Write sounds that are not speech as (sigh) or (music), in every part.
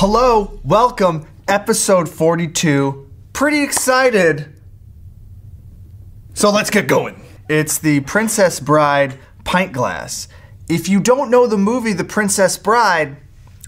Hello, welcome, episode 42. Pretty excited. So let's get going. It's the Princess Bride pint glass. If you don't know the movie The Princess Bride,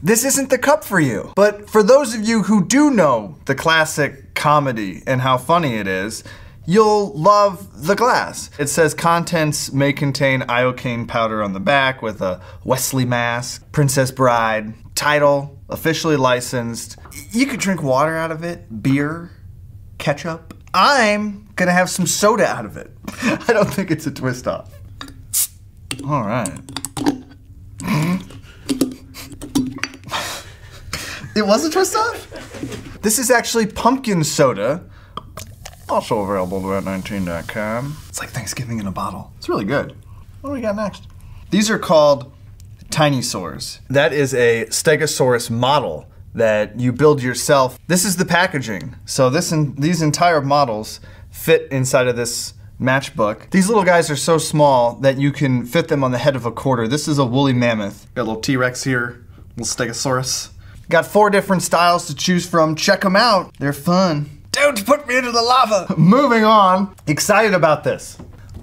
this isn't the cup for you. But for those of you who do know the classic comedy and how funny it is, you'll love the glass. It says contents may contain iocane powder on the back with a Westley mask, Princess Bride, title, officially licensed. You could drink water out of it, beer, ketchup. I'm gonna have some soda out of it. (laughs) I don't think it's a twist off. All right. it was a twist off? This is actually pumpkin soda. Also available at 19.com. It's like Thanksgiving in a bottle. It's really good. What do we got next? These are called Tiny-Saurs. That is a Stegosaurus model that you build yourself. This is the packaging. So this and these entire models fit inside of this matchbook. These little guys are so small that you can fit them on the head of a quarter. This is a woolly mammoth. Got a little T-Rex here, little Stegosaurus. Got four different styles to choose from. Check them out. They're fun. Don't put me into the lava. (laughs) Moving on. Excited about this.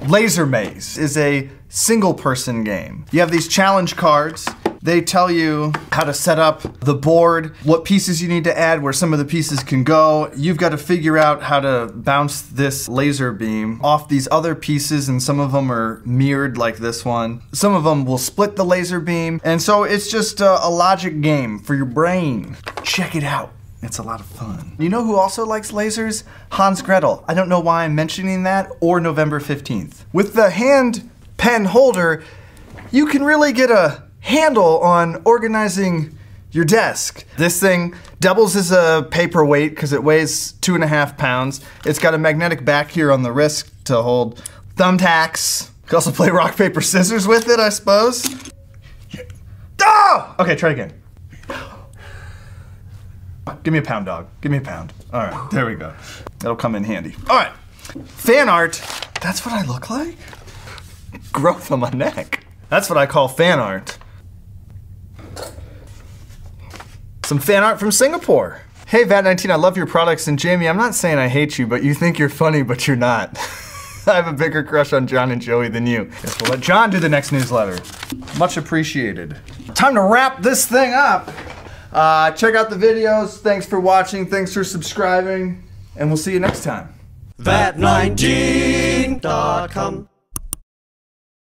Laser Maze is a single person game. You have these challenge cards. They tell you how to set up the board, what pieces you need to add, where some of the pieces can go. You've got to figure out how to bounce this laser beam off these other pieces, and some of them are mirrored like this one. Some of them will split the laser beam, and so it's just a, a logic game for your brain. Check it out. It's a lot of fun. You know who also likes lasers? Hans Gretel. I don't know why I'm mentioning that, or November 15th. With the hand pen holder, you can really get a handle on organizing your desk. This thing doubles as a paperweight because it weighs two and a half pounds. It's got a magnetic back here on the wrist to hold thumbtacks. You can also play rock, paper, scissors with it, I suppose. Oh! Okay, try again. Give me a pound, dog. Give me a pound. All right, there we go. That'll come in handy. All right, fan art. That's what I look like? Growth on my neck. That's what I call fan art. Some fan art from Singapore. Hey, VAT19, I love your products, and Jamie, I'm not saying I hate you, but you think you're funny, but you're not. (laughs) I have a bigger crush on John and Joey than you. Guess we'll let John do the next newsletter. Much appreciated. Time to wrap this thing up. Uh, check out the videos. Thanks for watching. Thanks for subscribing. And we'll see you next time. VAT19.com